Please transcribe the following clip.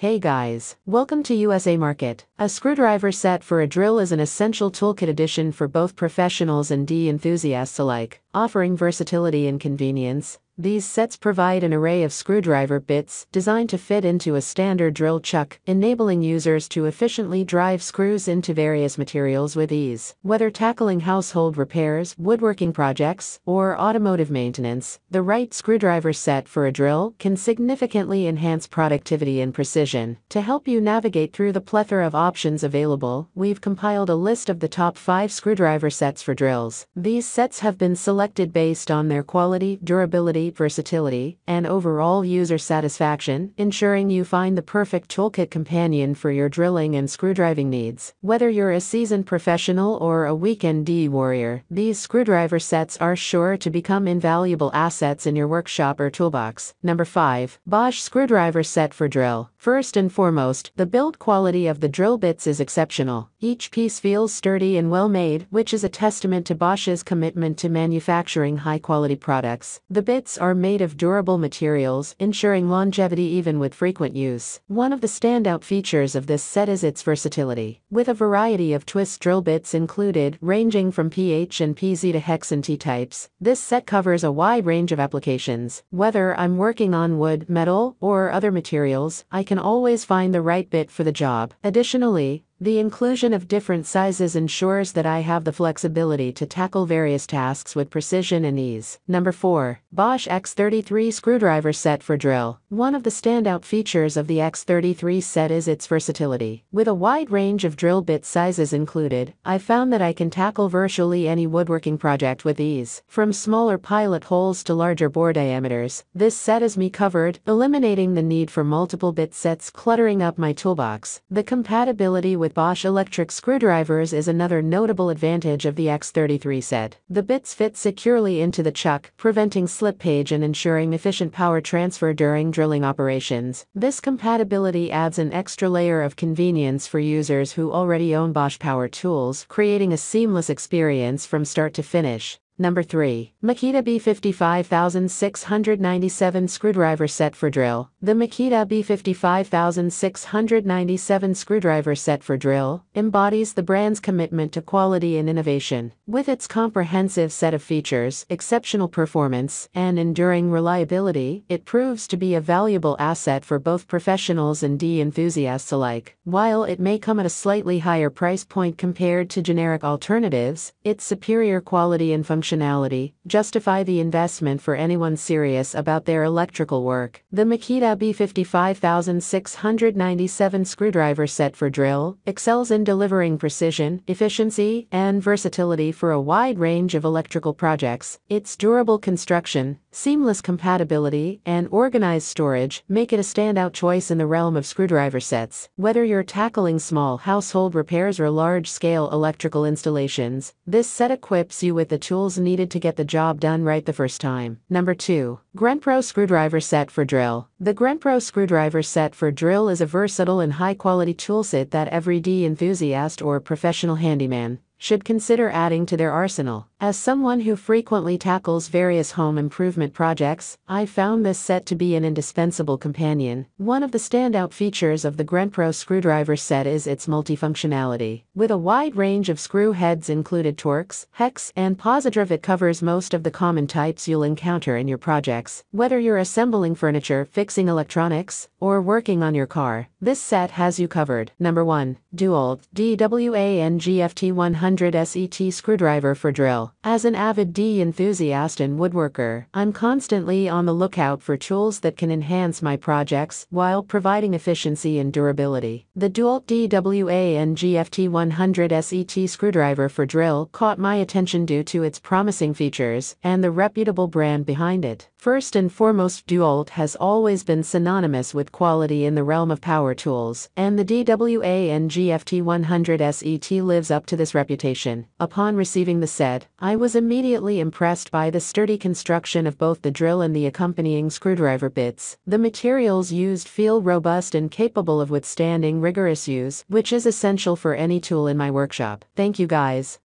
Hey guys, welcome to USA Market. A screwdriver set for a drill is an essential toolkit addition for both professionals and D enthusiasts alike, offering versatility and convenience. These sets provide an array of screwdriver bits designed to fit into a standard drill chuck, enabling users to efficiently drive screws into various materials with ease. Whether tackling household repairs, woodworking projects, or automotive maintenance, the right screwdriver set for a drill can significantly enhance productivity and precision. To help you navigate through the plethora of options available, we've compiled a list of the top 5 screwdriver sets for drills. These sets have been selected based on their quality, durability, versatility, and overall user satisfaction, ensuring you find the perfect toolkit companion for your drilling and screwdriving needs. Whether you're a seasoned professional or a weekend D warrior, these screwdriver sets are sure to become invaluable assets in your workshop or toolbox. Number 5. Bosch Screwdriver Set for Drill. First and foremost, the build quality of the drill bits is exceptional. Each piece feels sturdy and well made, which is a testament to Bosch's commitment to manufacturing high quality products. The bits are made of durable materials, ensuring longevity even with frequent use. One of the standout features of this set is its versatility, with a variety of twist drill bits included, ranging from PH and PZ to hex and T types. This set covers a wide range of applications. Whether I'm working on wood, metal, or other materials, I can always find the right bit for the job. Additionally, the inclusion of different sizes ensures that I have the flexibility to tackle various tasks with precision and ease. Number 4. Bosch X33 Screwdriver Set for Drill. One of the standout features of the X33 set is its versatility. With a wide range of drill bit sizes included, I found that I can tackle virtually any woodworking project with ease. From smaller pilot holes to larger bore diameters, this set is me covered, eliminating the need for multiple bit sets cluttering up my toolbox. The compatibility with with Bosch electric screwdrivers is another notable advantage of the X33 set. The bits fit securely into the chuck, preventing slippage and ensuring efficient power transfer during drilling operations. This compatibility adds an extra layer of convenience for users who already own Bosch power tools, creating a seamless experience from start to finish. Number 3. Makita B55697 Screwdriver Set for Drill. The Makita B55697 Screwdriver Set for Drill embodies the brand's commitment to quality and innovation. With its comprehensive set of features, exceptional performance, and enduring reliability, it proves to be a valuable asset for both professionals and D enthusiasts alike. While it may come at a slightly higher price point compared to generic alternatives, its superior quality and functionality functionality justify the investment for anyone serious about their electrical work. The Makita B55697 screwdriver set for drill excels in delivering precision, efficiency, and versatility for a wide range of electrical projects. Its durable construction, seamless compatibility, and organized storage make it a standout choice in the realm of screwdriver sets. Whether you're tackling small household repairs or large scale electrical installations, this set equips you with the tools needed to get the job done right the first time. Number 2. GrenPro Screwdriver Set for Drill. The GrenPro Screwdriver Set for Drill is a versatile and high quality toolset that every D enthusiast or professional handyman should consider adding to their arsenal. As someone who frequently tackles various home improvement projects, I found this set to be an indispensable companion. One of the standout features of the GrenPro screwdriver set is its multifunctionality. With a wide range of screw heads included Torx, hex, and positive it covers most of the common types you'll encounter in your projects. Whether you're assembling furniture, fixing electronics, or working on your car, this set has you covered. Number 1. DeWalt DWAN-GFT 100 SET Screwdriver for Drill. As an avid D enthusiast and woodworker, I'm constantly on the lookout for tools that can enhance my projects while providing efficiency and durability. The DeWalt DWAN GFT 100 SET screwdriver for drill caught my attention due to its promising features and the reputable brand behind it. First and foremost, DeWalt has always been synonymous with quality in the realm of power tools, and the DWAN GFT 100 SET lives up to this reputation. Upon receiving the set, I was immediately impressed by the sturdy construction of both the drill and the accompanying screwdriver bits. The materials used feel robust and capable of withstanding rigorous use, which is essential for any tool in my workshop. Thank you guys.